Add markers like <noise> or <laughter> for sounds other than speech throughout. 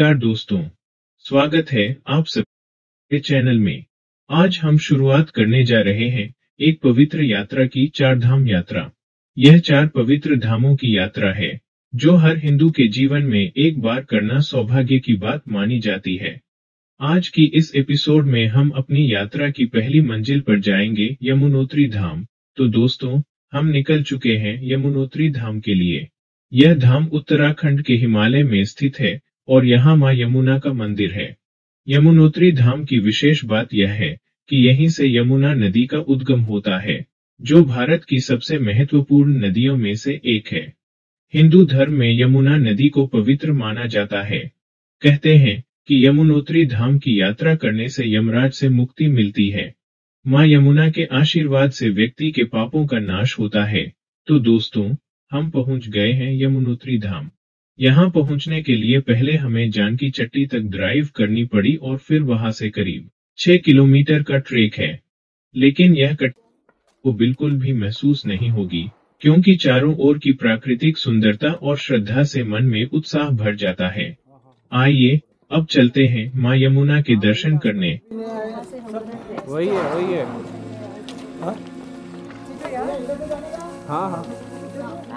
नमस्कार दोस्तों, स्वागत है आप सबके चैनल में। आज हम शुरुआत करने जा रहे हैं एक पवित्र यात्रा की चार धाम यात्रा। यह चार पवित्र धामों की यात्रा है, जो हर हिंदू के जीवन में एक बार करना सौभाग्य की बात मानी जाती है। आज की इस एपिसोड में हम अपनी यात्रा की पहली मंजिल पर जाएँगे यमुनोत्री धाम। तो दोस्तों, हम निकल चुके हैं यमुनोत्री धाम के लिए। यह धाम उत्तराखंड के हिमालय में स्थित है और यहाँ माँ यमुना का मंदिर है। यमुनोत्री धाम की विशेष बात यह है कि यहीं से यमुना नदी का उद्गम होता है, जो भारत की सबसे महत्वपूर्ण नदियों में से एक है। हिंदू धर्म में यमुना नदी को पवित्र माना जाता है। कहते हैं कि यमुनोत्री धाम की यात्रा करने से यमराज से मुक्ति मिलती है। माँ यमुना के आशीर्वाद से व्यक्ति के पापों का नाश होता है। तो दोस्तों, हम पहुँच गए हैं यमुनोत्री धाम। यहाँ पहुंचने के लिए पहले हमें जानकी चट्टी तक ड्राइव करनी पड़ी और फिर वहां से करीब छह किलोमीटर का ट्रेक है लेकिन यह कट को बिल्कुल भी महसूस नहीं होगी क्योंकि चारों ओर की प्राकृतिक सुंदरता और श्रद्धा से मन में उत्साह भर जाता है आइए अब चलते हैं माँ यमुना के दर्शन करने वही है वही है हाँ हाँ हाँ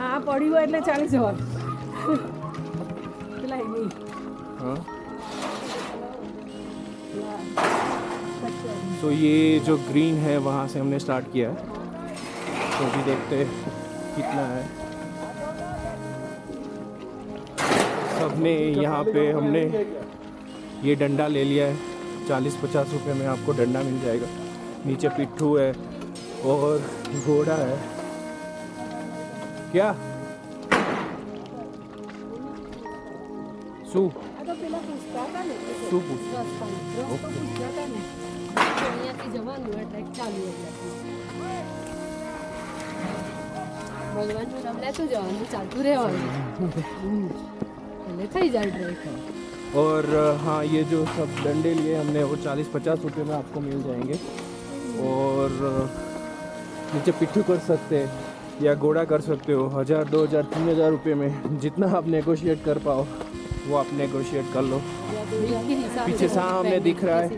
આ પડ્યું એટલે ચાલી જવાનું <laughs> हाँ। तो ये जो ग्रीन है, वहाँ से हमने स्टार्ट किया है। तो भी देखते कितना है। सबने यहाँ पे हमने ये डंडा ले लिया है। चालीस पचास रुपये में आपको डंडा मिल जाएगा। नीचे पिट्ठू है और घोड़ा है। क्या? सू આ તો પેલા પૂછતા હતા ને કે શું પૂછ રસ્તાનું રસ્તો પૂછતા હતા ને કે અહીંયાથી જવાનું હોય ટ્રેક ચાલુ એટલે ભગવાનનું નામ લેતું જવાનું ચાલતું રહેવાનું એટલે થઈ જાય ટ્રેક और हाँ ये जो सब डंडे लिए हमने वो चालीस पचास रुपये में आपको मिल जाएंगे और नीचे पिट्ठू कर सकते हैं या घोड़ा कर सकते हो हज़ार दो हज़ार तीन हज़ार रुपये में जितना आप नेगोशिएट कर पाओ वो आप नेगोशिएट कर लो। पीछे सामने दिख रहा है।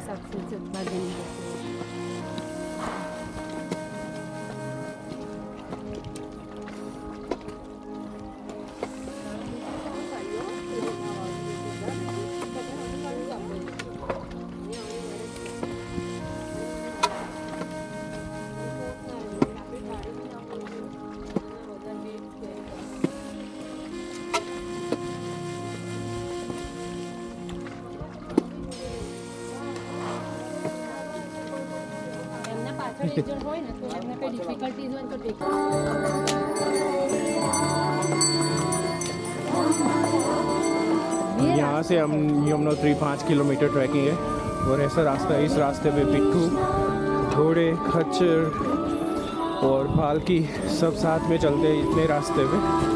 એમના પાછળ એક જણ હોય ને તો એમને કઈ ડિફિકલ્ટીઝ હોય ને તો ટેક यहाँ से हम यमुनोत्री पाँच किलोमीटर ट्रैकिंग है और ऐसा रास्ता है इस रास्ते पे पिट्ठू घोड़े खच्चर और पालकी सब साथ में चलते हैं इतने रास्ते पे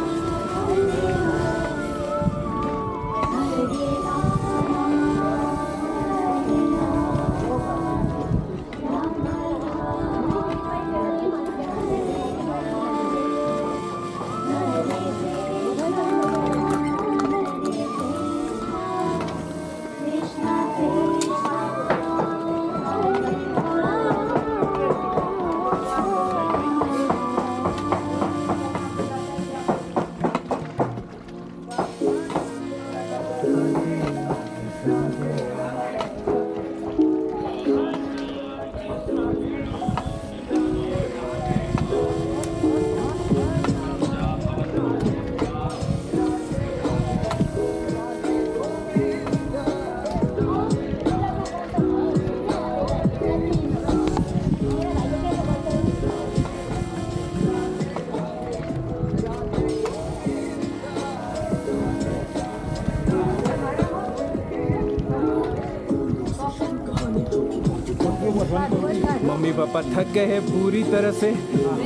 मम्मी पापा थक गए हैं पूरी तरह से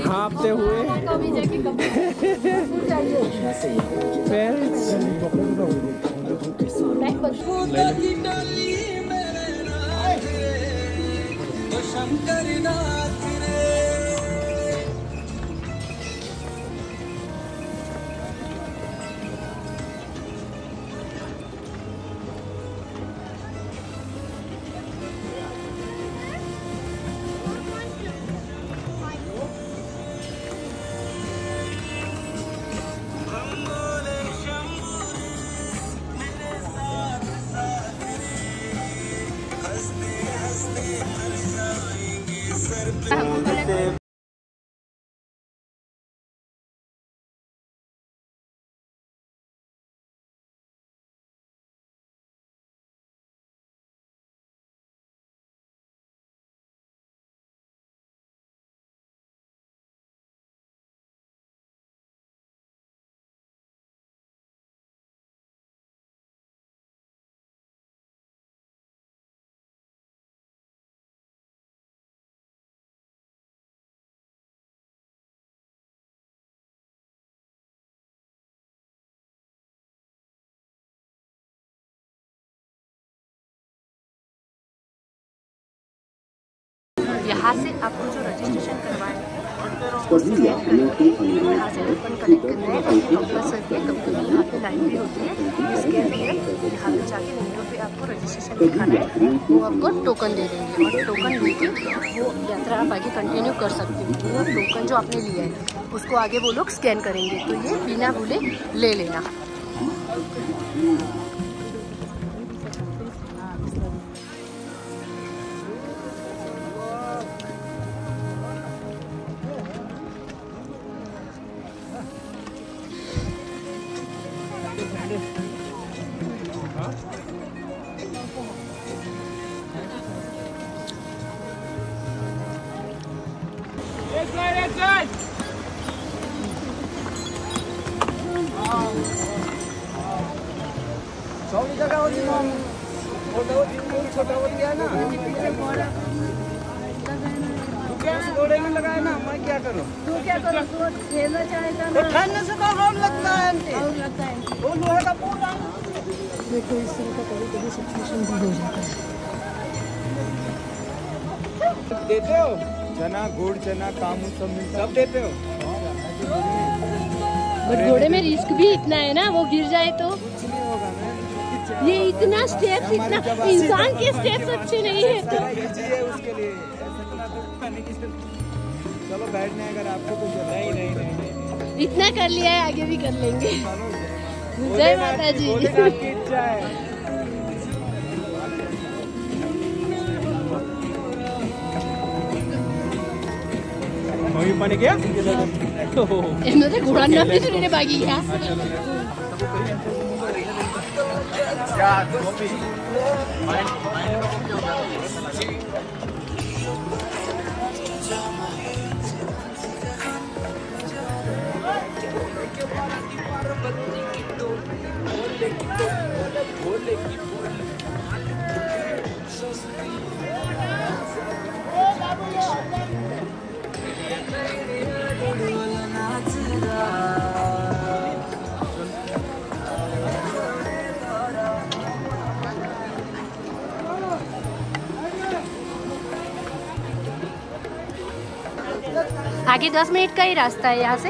हाँपते हुए। पेरेंट्स Este, यहाँ से आपको जो रजिस्ट्रेशन करवाना है उसके यहाँ से टोकन कलेक्ट करना है कंपल्सरी कभी कभी यहाँ पे लाइन भी होती है। स्कैन है यहाँ पे जाके विंडो पे आपको रजिस्ट्रेशन दिखाना है। वो आपको टोकन दे देंगे और टोकन लेके वो यात्रा आप आगे कंटिन्यू कर सकते हो। वो टोकन जो आपने लिया है उसको आगे वो लोग स्कैन करेंगे। तो ये बिना भूले ले लेना। देखो इस तरह का कभी कभी सिचुएशन भी हो जाता है। देते हो? चना गुड़ चना काम सब मिलता सब देते हो? बट घोड़े में रिस्क भी इतना है ना वो गिर जाए तो। ये इतना स्टेप्स इतना इंसान के स्टेप्स अच्छे नहीं है तो उसके लिए। चलो बैठने अगर आपको कुछ नहीं नहीं नहीं नहीं। इतना कर लिया है आगे भी कर लेंगे। <laughs> जय माता जी। भोलेनाथ की इच्छा है मम्मी पापा ने किया? <laughs> पार्वती पार्वती की भोले की भोले की आगे दस मिनट का ही रास्ता है यहाँ से।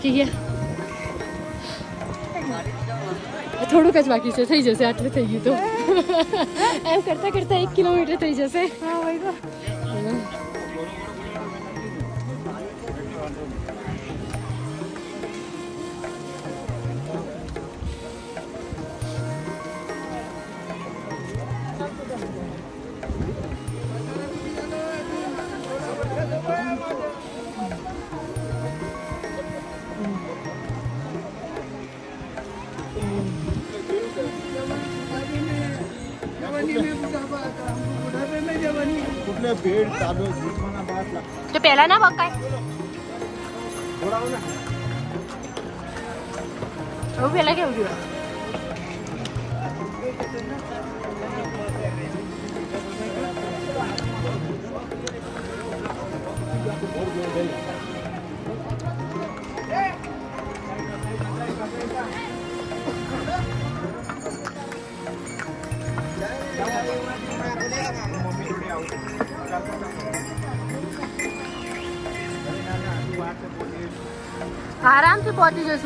થાકી ગયા થોડુંક જ બાકી છે થઈ જશે આટલું થઈ ગયું તો એમ કરતા કરતા એક કિલોમીટર થઈ જશે તો પેલા ના બકાય હવે પેલા કેવું જોયું Thank you. आराम से पहुँची जो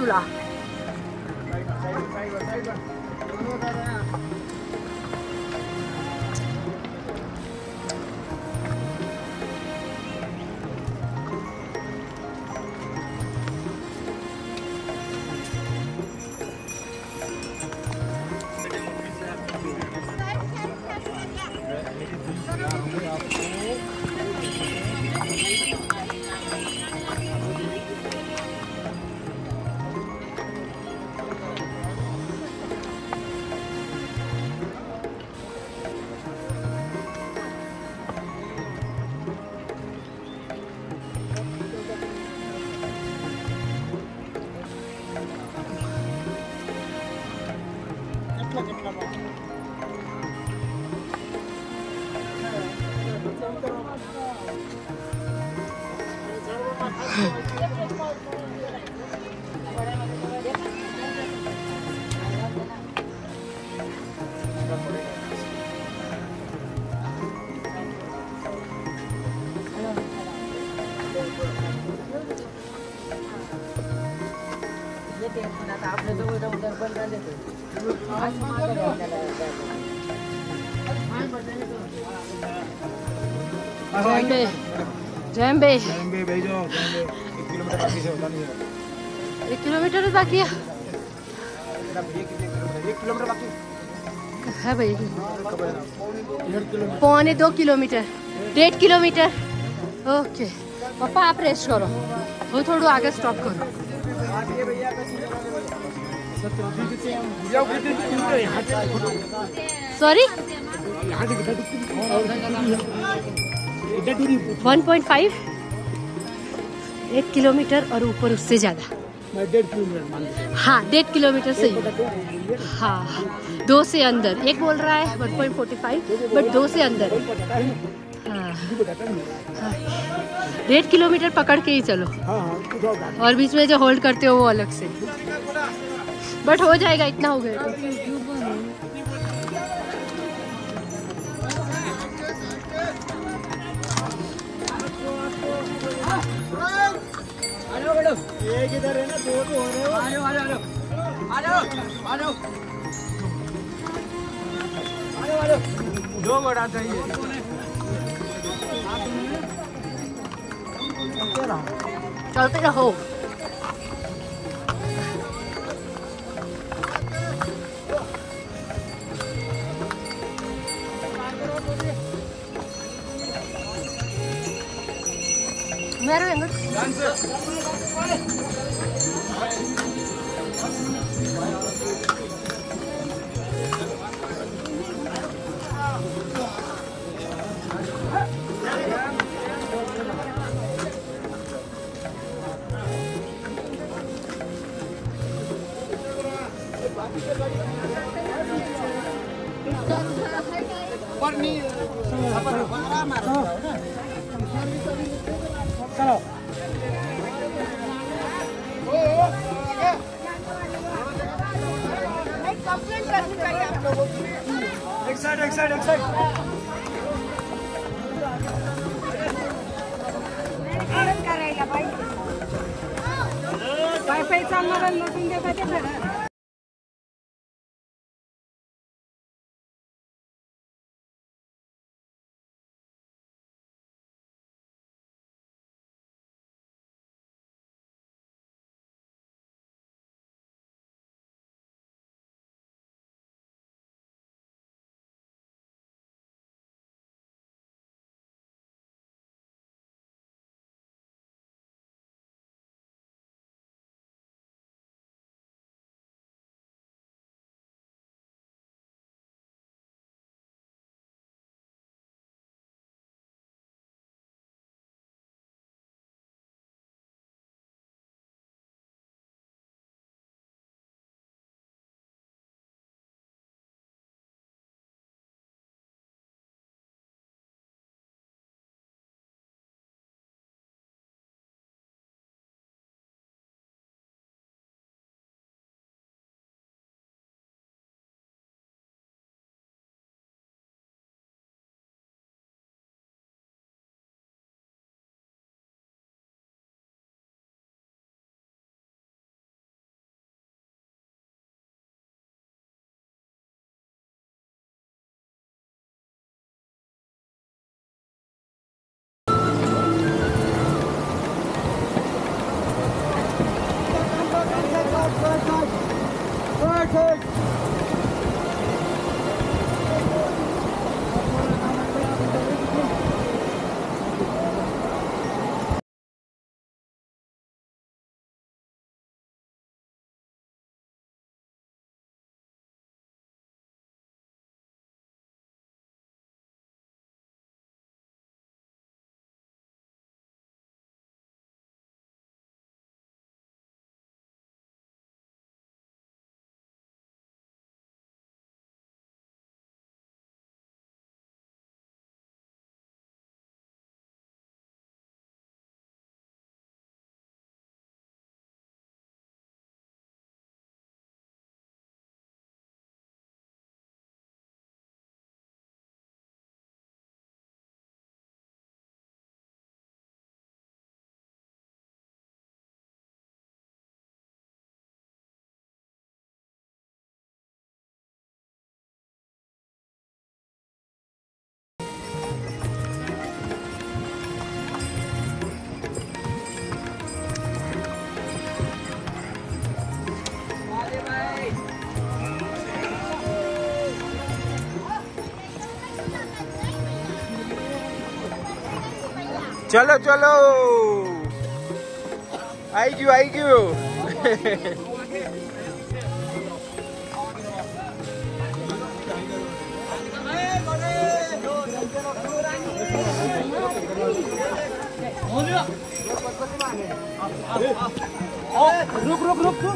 这个车吗 जैम्बे जैम्बे भेजो जैम्बे एक किलोमीटर बाकी से होता नहीं है एक किलोमीटर बाकी है किलोमीटर एक किलोमीटर बाकी है भाई है पौने दो किलोमीटर डेढ़ किलोमीटर ओके पापा आप रेस्ट करो वो थोड़ा आगे स्टॉप करो सॉरी वन पॉइंट फाइव एक किलोमीटर और ऊपर उससे ज़्यादा। हाँ। डेढ़ किलोमीटर से। ही दो से अंदर। एक बोल रहा है one point forty five but दो से अंदर। हाँ। हाँ। डेढ़ किलोमीटर पकड़ के ही चलो। हाँ हाँ और बीच में जो होल्ड करते हो वो अलग से। बट हो जाएगा इतना हो गया। एक इधर है ना दो तो हो रहे हो आ जाओ आ जाओ आ जाओ आ जाओ आ जाओ आ जाओ दो बड़ा चाहिए चलते रहो मेरे वेंकट चलो एक साइड एक साइड एक साइड वायफाय चालणार Back up! Back up! ચલો ચલો આવી ગયું આવી ગયું रुक रुक रुक रुक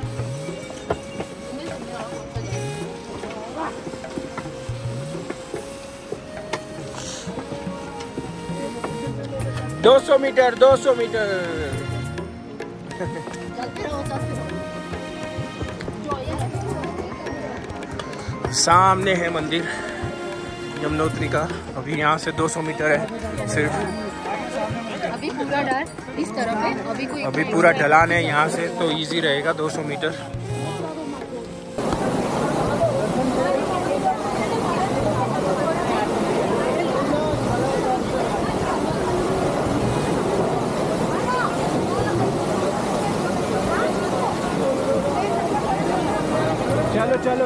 200 मीटर 200 मीटर। सामने है मंदिर यमुनोत्री का। अभी यहाँ से 200 मीटर है सिर्फ़। अभी पूरा डर इस तरफ़ है अभी कोई अभी पूरा ढलान है यहाँ से तो इजी रहेगा 200 मीटर।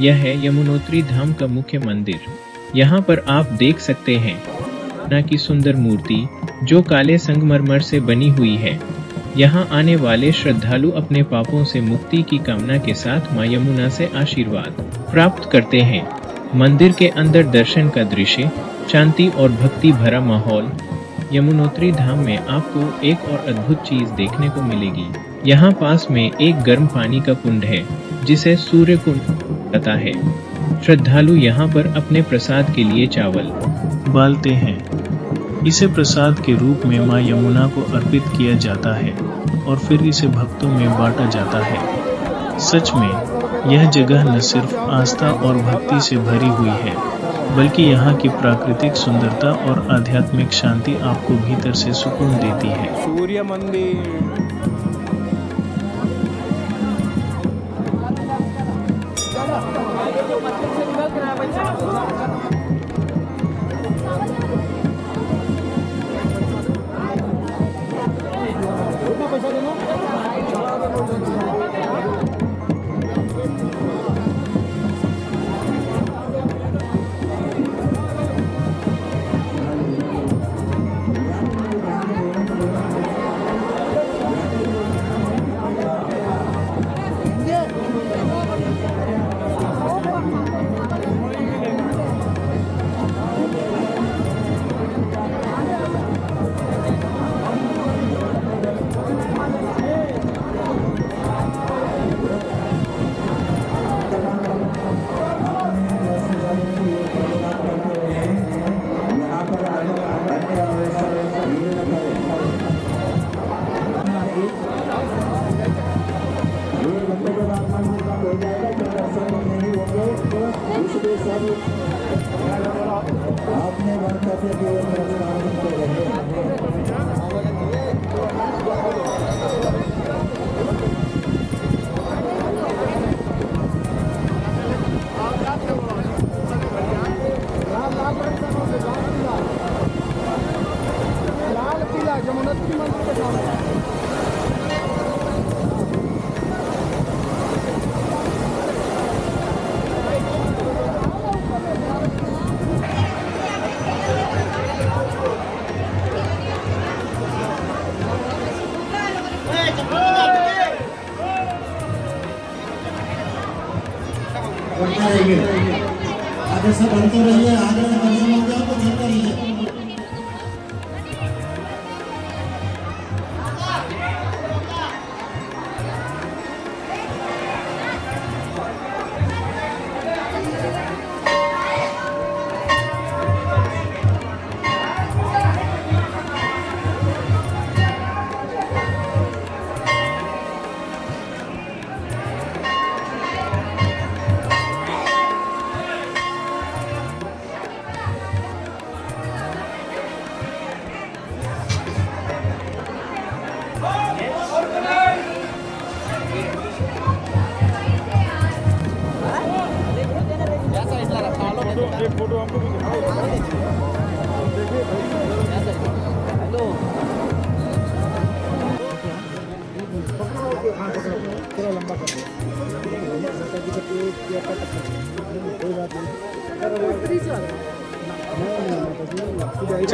यह है यमुनोत्री धाम का मुख्य मंदिर। यहाँ पर आप देख सकते हैं, ना की सुंदर मूर्ति, जो काले संगमरमर से बनी हुई है। यहाँ आने वाले श्रद्धालु अपने पापों से मुक्ति की कामना के साथ माँ यमुना से आशीर्वाद प्राप्त करते हैं। मंदिर के अंदर दर्शन का दृश्य, शांति और भक्ति भरा माहौल, यमुनोत्री धाम में आपको एक और अद्भुत चीज़ देखने को मिलेगी। यहाँ पास में एक गर्म पानी का कुंड है। जिसे सूर्य कुंड कहता है। श्रद्धालु यहाँ पर अपने प्रसाद के लिए चावल बालते हैं। इसे प्रसाद के रूप में माँ यमुना को अर्पित किया जाता है और फिर इसे भक्तों में बांटा जाता है। सच में, यह जगह न सिर्फ़ आस्था और भक्ति से भरी हुई है, बल्कि यहाँ की प्राकृतिक सुंदरता और आध्यात्मिक शांति आपको भीतर से सुकून देती है। सूर्य मंदिर।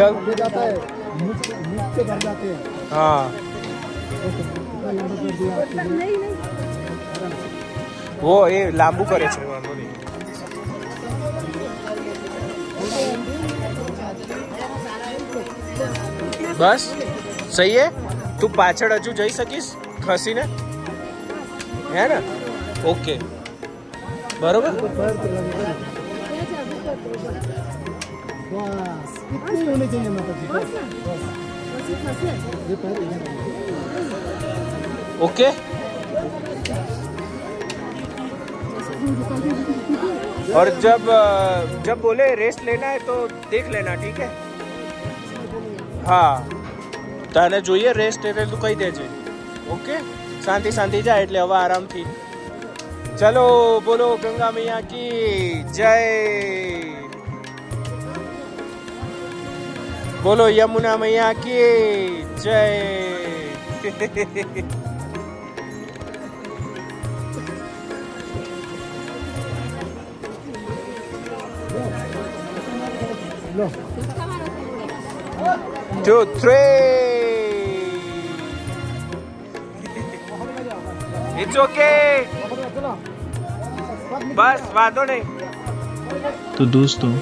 चल जाता है मुझ मुझ से भर जाते हैं हाँ वो એ લાંબુ કરે છે વાંધો નહીં બસ સહી હે તું પાછળ હજુ જઈ શકીશ ખસીને હે ને ઓકે બરોબર बस इतनी होनी चाहिए माता जी बस बस ये पैर इधर आइए। ओके और जब अ, जब बोले रेस्ट लेना है तो देख लेना ठीक है હા તને જોઈએ રેસ્ટ એટલે તું કહી દેજે ઓકે શાંતિ શાંતિ જાય એટલે હવે આરામથી ચલો બોલો ગંગા મૈયા કી જય बोलो यमुना मैया की जय। टू थ्री इट्स ओके बस वादो नहीं। तो दोस्तों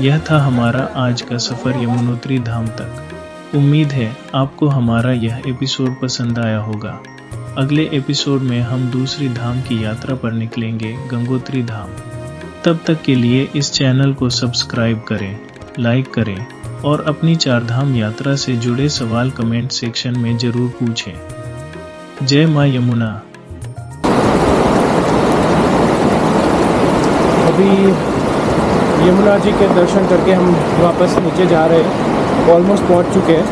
यह था हमारा आज का सफ़र यमुनोत्री धाम तक। उम्मीद है आपको हमारा यह एपिसोड पसंद आया होगा। अगले एपिसोड में हम दूसरी धाम की यात्रा पर निकलेंगे, गंगोत्री धाम। तब तक के लिए इस चैनल को सब्सक्राइब करें, लाइक करें और अपनी चारधाम यात्रा से जुड़े सवाल कमेंट सेक्शन में ज़रूर पूछें। जय माँ यमुना। अभी यमुना जी के दर्शन करके हम वापस नीचे जा रहे हैं। ऑलमोस्ट पहुँच चुके हैं।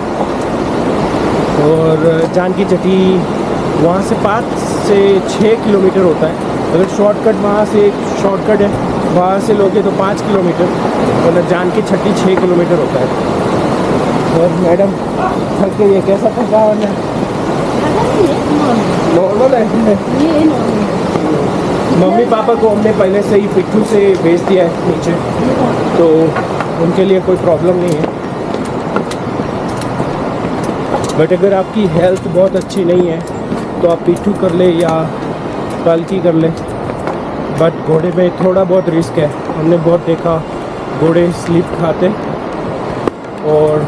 और जानकी चटी वहाँ से पाँच से छः किलोमीटर होता है। अगर शॉर्टकट वहाँ से एक शॉर्टकट है वहाँ से लोगे तो पाँच किलोमीटर। और जानकी छठी छः किलोमीटर होता है। और मैडम थक गई है कैसा थकावन है? नॉर्मल है। मम्मी पापा को हमने पहले से ही पिट्ठू से भेज दिया है नीचे। तो उनके लिए कोई प्रॉब्लम नहीं है। बट अगर आपकी हेल्थ बहुत अच्छी नहीं है तो आप पिट्ठू कर ले या पालकी कर ले। बट घोड़े में थोड़ा बहुत रिस्क है। हमने बहुत देखा, घोड़े स्लिप खाते और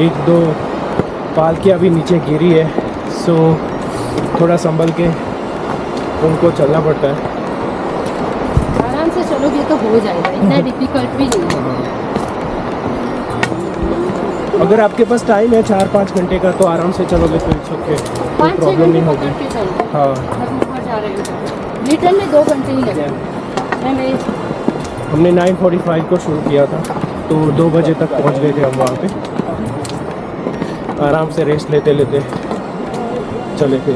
एक दो पालकियाँ भी नीचे गिरी है। सो थोड़ा संभल के उनको चलना पड़ता है। से चलोगे तो हो जाएगा इतना डिफ़िकल्ट भी नहीं है। अगर आपके पास टाइम है चार पाँच घंटे का तो आराम से चलोगे तो इट्स ओके कोई प्रॉब्लम नहीं होगी। हाँ। हम ऊपर जा रहे रिटर्न में दो घंटे ही लगे हमने 9:45 को शुरू किया था तो दो बजे तक पहुँच गए थे हम वहाँ पे। आराम से रेस्ट लेते लेते चले थे